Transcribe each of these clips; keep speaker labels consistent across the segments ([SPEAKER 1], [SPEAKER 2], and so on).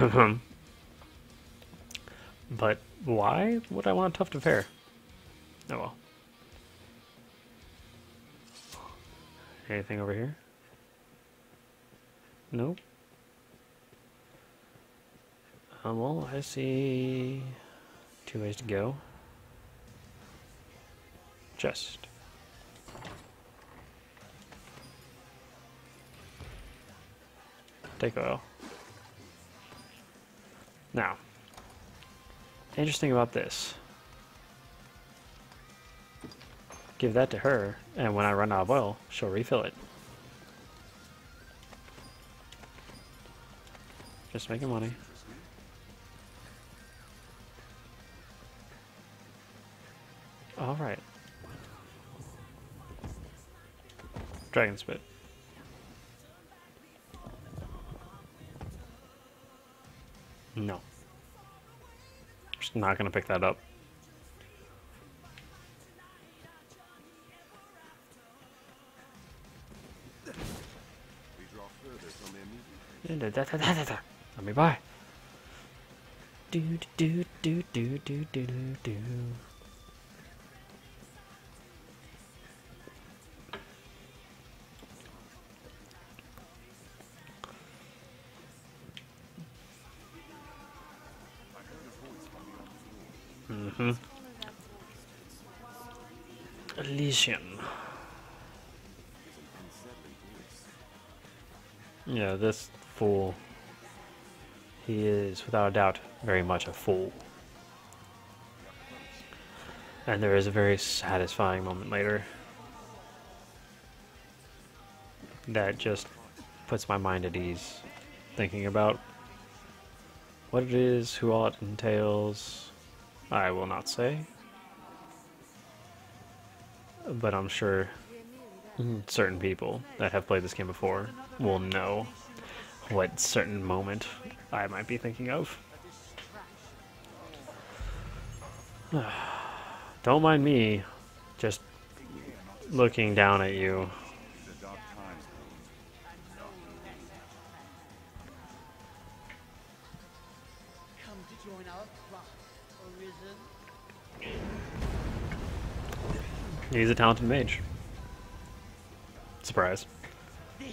[SPEAKER 1] but why would I want a tuft of hair? Oh well. Anything over here? Nope. Um, well, I see two ways to go. Just. Take oil. Now, interesting about this. Give that to her, and when I run out of oil, she'll refill it. Just making money. Alright. Dragon Spit. No. Just not gonna pick that up. Let me buy. Do do do do do do do. Mm-hmm. Elysion. Yeah, this fool. He is, without a doubt, very much a fool. And there is a very satisfying moment later that just puts my mind at ease, thinking about what it is, who all it entails. I will not say, but I'm sure certain people that have played this game before will know what certain moment I might be thinking of. Don't mind me just looking down at you. He's a talented mage. Surprise.
[SPEAKER 2] This,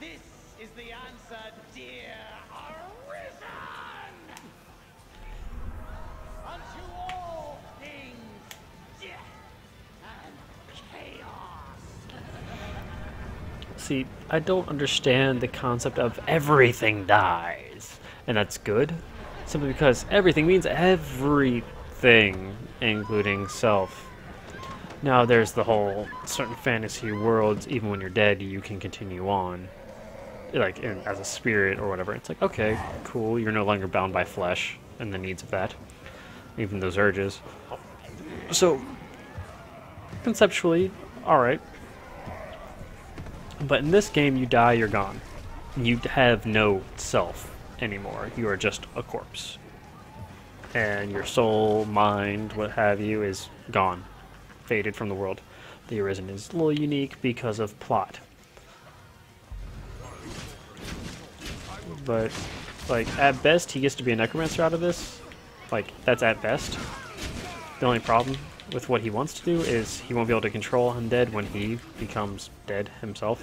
[SPEAKER 2] this is the answer, dear Arisen! Unto all things, death and chaos.
[SPEAKER 1] See, I don't understand the concept of everything dies. And that's good. Simply because everything means everything, including self. Now, there's the whole certain fantasy worlds, even when you're dead, you can continue on. Like, in, as a spirit or whatever. It's like, okay, cool, you're no longer bound by flesh and the needs of that. Even those urges. So, conceptually, alright. But in this game, you die, you're gone. You have no self anymore. You are just a corpse. And your soul, mind, what have you, is gone. Faded from the world. The Arisen is a little unique because of plot. But, like, at best, he gets to be a necromancer out of this. Like, that's at best. The only problem with what he wants to do is he won't be able to control undead when he becomes dead himself.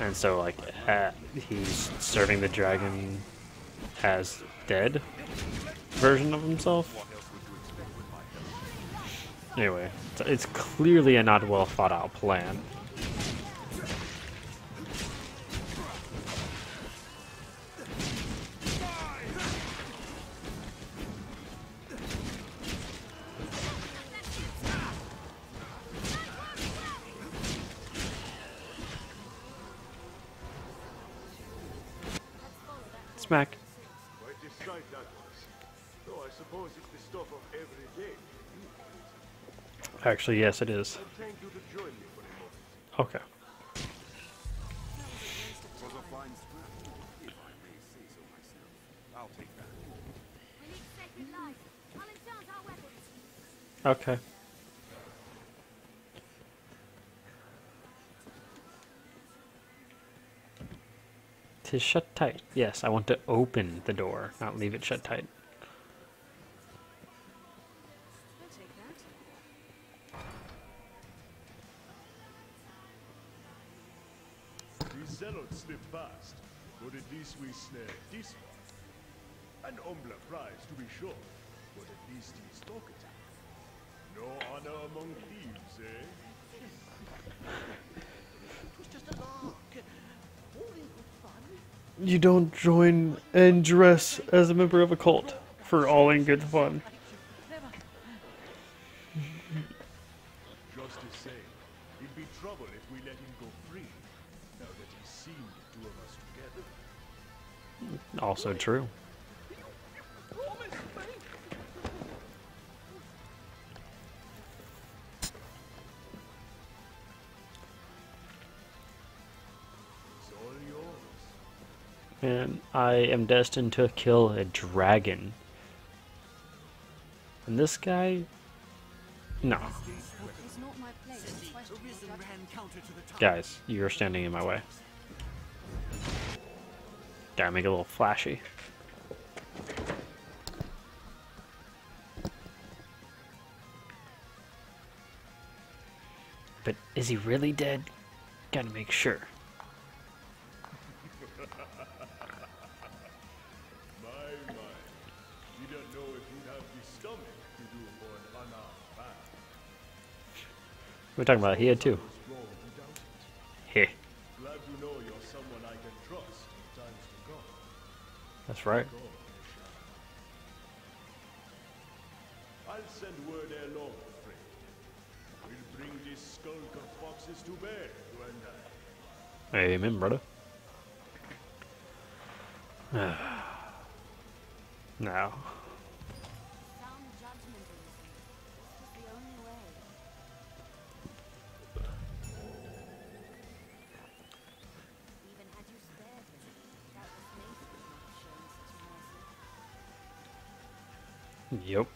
[SPEAKER 1] And so, like, uh, he's serving the dragon as dead version of himself. Anyway, it's clearly a not well thought out plan. Smack.
[SPEAKER 3] Quite a sight that was. Though I suppose it's the stuff of every day.
[SPEAKER 1] Actually, yes, it is. Okay. Okay. To shut tight. Yes, I want to open the door, not leave it shut tight.
[SPEAKER 3] These zealots slip past, but at least we snare this one. An humble prize, to be sure, but at least he's talkative. No honor among thieves, eh?
[SPEAKER 2] It was just a lark. All in good fun.
[SPEAKER 1] You don't join and dress as a member of a cult for all in good fun.
[SPEAKER 3] Just the same, he'd be trouble if we let him go free. Now that he's seen the two of us together.
[SPEAKER 1] Also true.
[SPEAKER 3] It's all yours.
[SPEAKER 1] And I am destined to kill a dragon. And this guy.
[SPEAKER 4] Judgment.
[SPEAKER 1] Guys, you're standing in my way. Gotta make it a little flashy. But is he really dead? Gotta make sure.
[SPEAKER 3] My, my. You don't know if you'd have the stomach to do for an unarmed man.
[SPEAKER 1] We're talking about here too. two.
[SPEAKER 3] What's wrong without it?
[SPEAKER 1] Heh.
[SPEAKER 3] Glad to know you're someone I can trust times to come.
[SPEAKER 1] That's right.
[SPEAKER 3] I'll send word ere long, friend. We'll bring this skulk of foxes to bear, you and I.
[SPEAKER 1] Amen, brother. now, yep.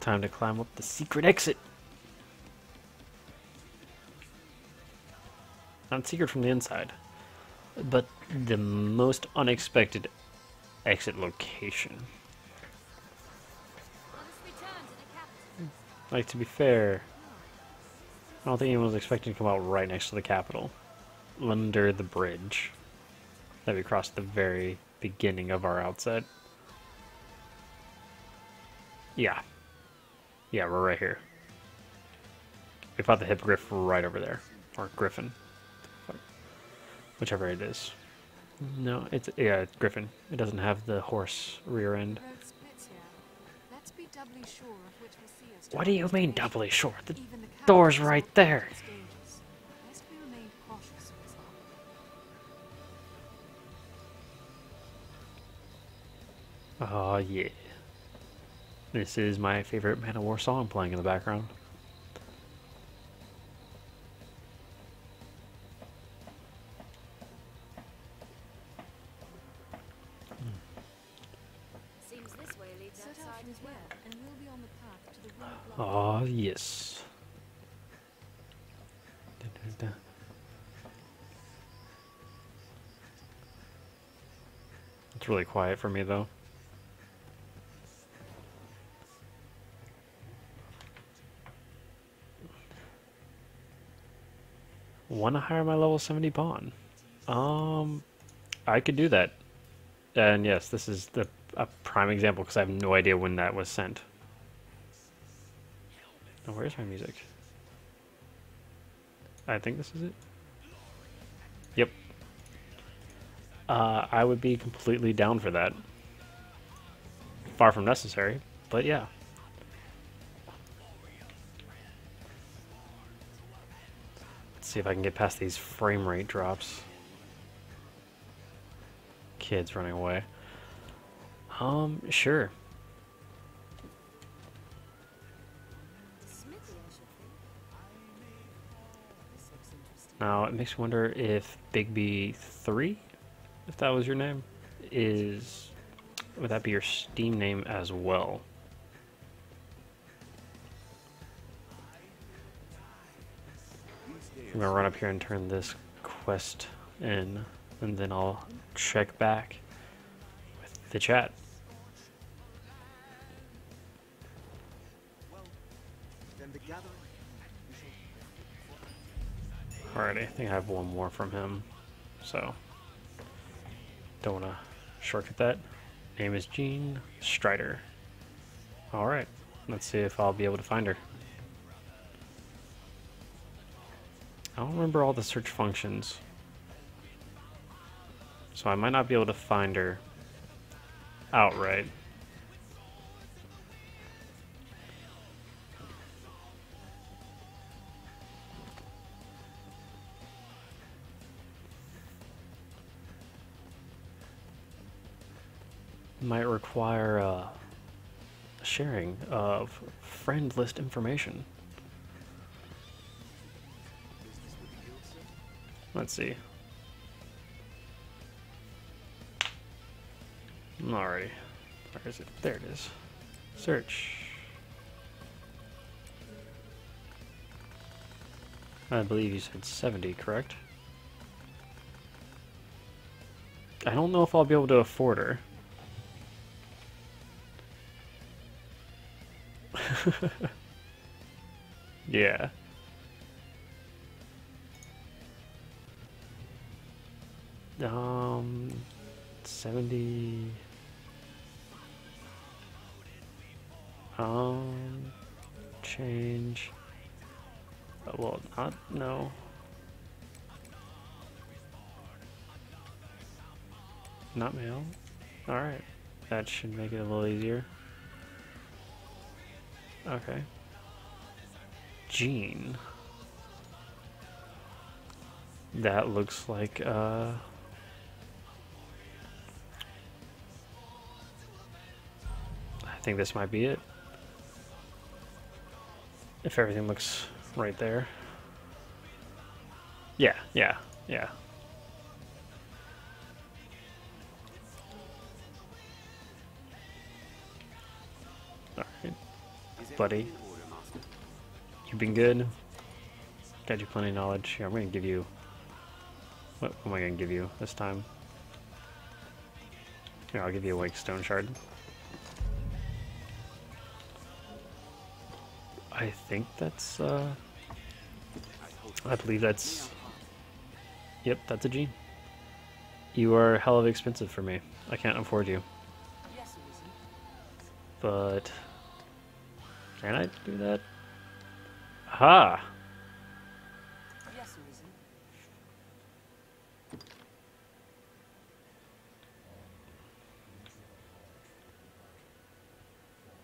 [SPEAKER 1] Time to climb up the secret exit. Not secret from the inside, but the most unexpected exit location. Like, to be fair, I don't think anyone was expecting to come out right next to the capital. Under the bridge that we crossed the very beginning of our outset. Yeah. Yeah, we're right here. We fought the hippogriff right over there. Or griffin. Whichever it is. No, it's, yeah, it's griffin. It doesn't have the horse rear end.
[SPEAKER 4] Road splits here. Let's be doubly sure of which will see us.
[SPEAKER 1] What do you mean doubly sure? The door's right there. Oh yeah. This is my favorite Man of War song playing in the background.
[SPEAKER 5] Seems this way leads
[SPEAKER 4] Set out
[SPEAKER 5] outside
[SPEAKER 4] from
[SPEAKER 5] as well.
[SPEAKER 4] here, and we'll be on the path to the Ring of Blood.
[SPEAKER 1] Oh yes. Dun, dun, dun. It's really quiet for me though. Want to hire my level 70 pawn? Um, I could do that. And yes, this is the a prime example because I have no idea when that was sent. Now, where's my music? I think this is it. Yep. Uh, I would be completely down for that. Far from necessary, but yeah. See if I can get past these frame rate drops. Kids running away. Um, sure. Now, it makes me wonder if Bigby 3, if that was your name, is. Would that be your Steam name as well? I'm gonna run up here and turn this quest in, and then I'll check back with the chat. Alrighty, I think I have one more from him, so don't want to shortcut that. Name is Jean Strider. Alright, let's see if I'll be able to find her. I don't remember all the search functions, so I might not be able to find her outright. might require uh, sharing of friend list information. Let's see. Alrighty. Where is it? There it is. Search. I believe you said 70, correct? I don't know if I'll be able to afford her. yeah. 70. Um, change. Uh, well, not, no. Not male? Alright. That should make it a little easier. Okay. Jean. That looks like, uh... think this might be it. If everything looks right there. Yeah, yeah, yeah. Alright, buddy. You've been good. Got you plenty of knowledge. Here, I'm gonna give you. What am I gonna give you this time? Here, I'll give you a Wake Stone Shard. I think that's, uh. I believe that's. Yep, that's a G. You are hell of expensive for me. I can't afford you. But. Can I do that? Ha!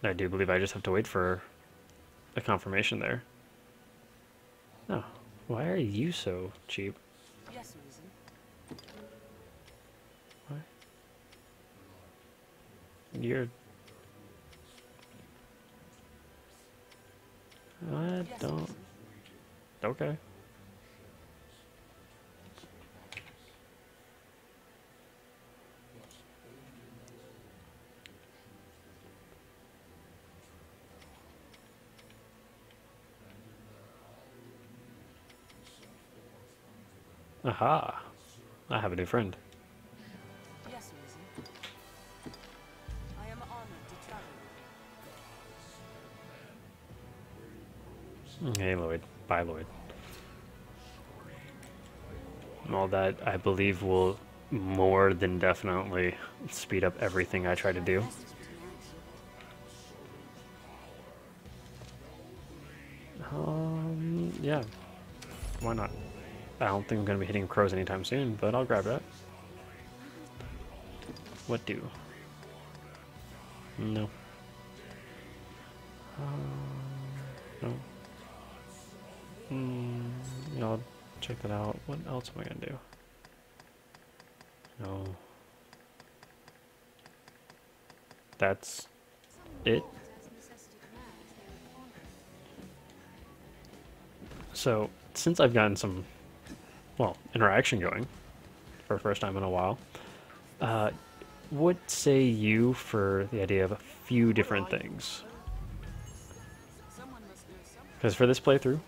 [SPEAKER 1] I do believe I just have to wait for a confirmation there. No. Why are you so cheap?
[SPEAKER 2] Yes, Arisen.
[SPEAKER 1] You're. I don't. Okay. Aha! I have a new friend.
[SPEAKER 2] Yes, Arisen. I am honored to travel.
[SPEAKER 1] Hey, Lloyd. Bye, Lloyd. And all that, I believe, will more than definitely speed up everything I try to do. Um, yeah. Why not? I don't think I'm going to be hitting crows anytime soon, but I'll grab that. What do? No. Um, no. Hmm, yeah, I'll check that out. What else am I gonna do? No. That's it. So, since I've gotten some, well, interaction going for the first time in a while, uh, what say you for the idea of a few different things? Because for this playthrough,